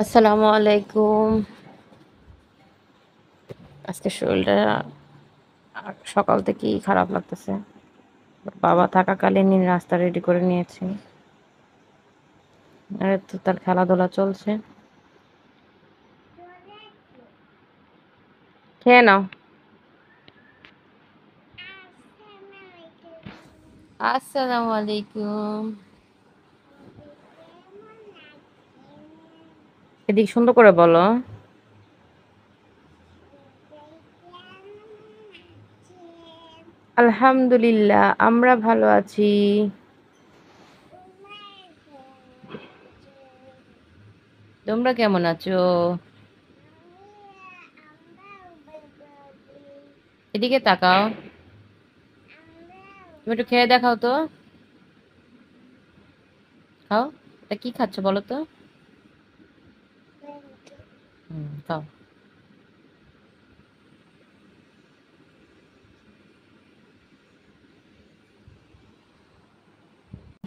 আসসালামু আলাইকুম। আজকে শরীরটা সকাল থেকেই খারাপ লাগতেছে। বাবা থাকাকালীন রাস্তা রেডি করে নিয়েছি। আর তো তার খেলাধুলা চলছে। খেয়ে নাও। আসসালামু আলাইকুম এদিক সুন্দর করে বলো। আলহামদুলিল্লাহ, আমরা ভালো আছি। তোমরা কেমন আছো? এদিকে তাকাও। তুমি একটু খেয়ে দেখাও তো। খাও? এটা কি খাচ্ছ বলো তো? খাও।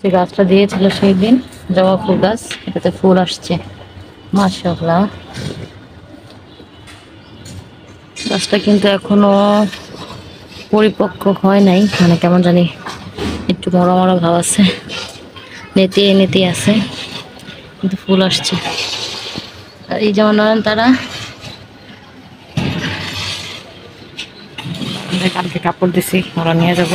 যে গাছটা দিয়েছিল সেই দিন জবা ফুল গাছ, এটাতে ফুল আসছে। মাশাআল্লাহ। গাছটা কিন্তু এখনও পরিপক্ক হয় নাই। মানে কেমন জানি একটু মরা মরা ভাব আছে। নেতিয়ে নেতিয়ে আছে। কিন্তু ফুল আসছে। আর এই যেমন নয়ন তারা কালকে কাপড় দিছি ওরা নিয়ে যাব।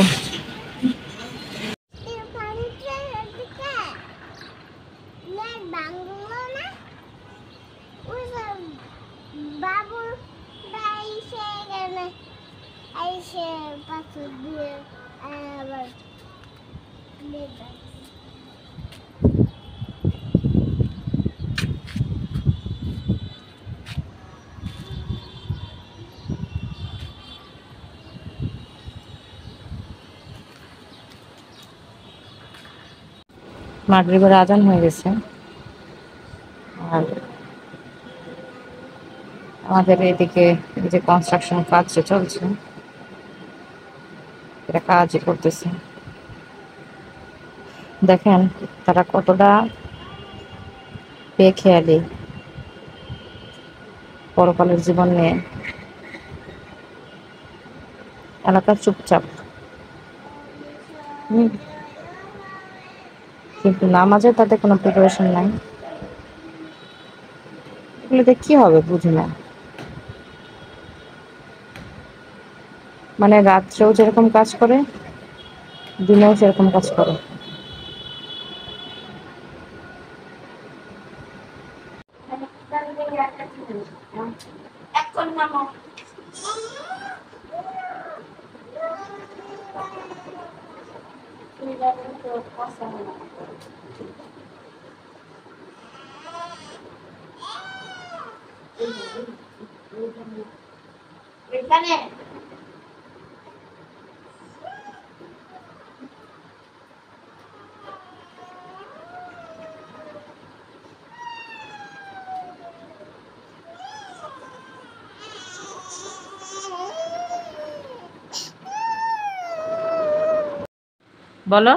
বাবু মাগরিবের আজান হয়ে গেছে। আর আমাদের এদিকে যে কনস্ট্রাকশন কাজ চলছে এটা কাজই করতেছে। দেখেন তারা কতটা বেখেয়ালি পরকালের জীবন নিয়ে। এলাকা চুপচাপ। কিন্তু নামাজে তাদের কোনো প্রিপারেশন নাই। এগুলোতে কি হবে বুঝি না। মানে রাত্রেও যেরকম কাজ করে দিনেও সেরকম কাজ করে। এখানে বলো।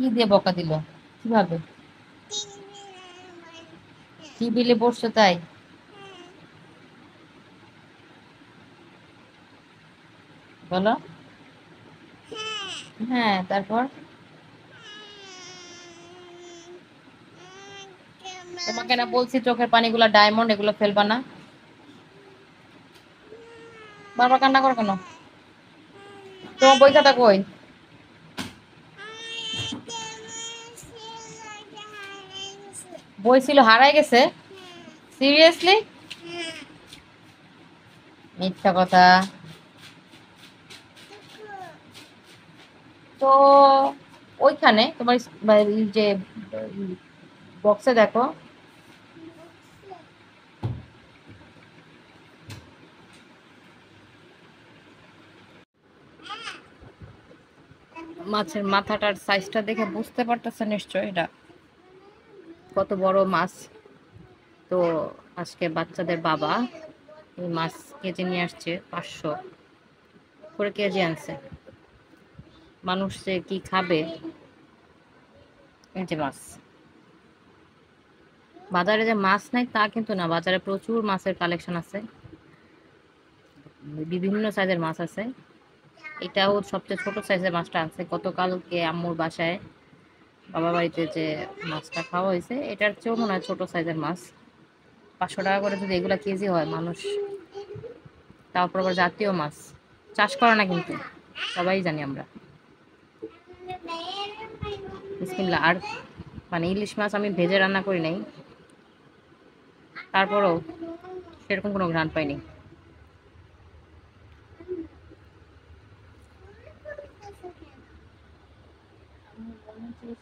কি দিয়ে বকা দিল? কীভাবে? টিবিলে পড়ছো তাই? বলো। হ্যাঁ তারপর? তোমাকে না বলছি চোখের পানিগুলো ডায়মন্ড এগুলো ফেলবা না। বারবার কান্না করো কেন? তোমার বই খাতা কই? বই ছিল হারাই গেছে? সিরিয়াসলি মিথ্যা কথা। তো ওইখানে তোমার যে বক্সে দেখো। মাছের মাথাটার সাইজটা দেখে বুঝতে পারতেছে নিশ্চয় এটা। কত বড় মাছ। তো আজকে বাচ্চাদের বাবা এই মাছ কেজি নিয়ে আসছে পাঁচশো করে কেজি আনছে। মানুষ যে কি খাবে? এই যে মাছ। বাজারে যে মাছ নাই তা কিন্তু না, বাজারে প্রচুর মাছের কালেকশন আছে। বিভিন্ন সাইজের মাছ আছে। এটাও সবচেয়ে ছোট সাইজের মাছটা আছে। গতকালকে আম্মুর বাসায় বাবা বাড়িতে যে মাছটা খাওয়া হয়েছে, এটার চেয়েও মনে হয় ছোটো সাইজের মাছ। পাঁচশো টাকা করে যদি এগুলো কেজি হয় মানুষ, তারপর আবার জাতীয় মাছ। চাষ করে না কিন্তু, সবাই জানি আমরা। বিসমিল্লাহ আর মানে ইলিশ মাছ আমি ভেজে রান্না করি নাই। তারপরও সেরকম কোনো ঘ্রাণ পাইনি। 就是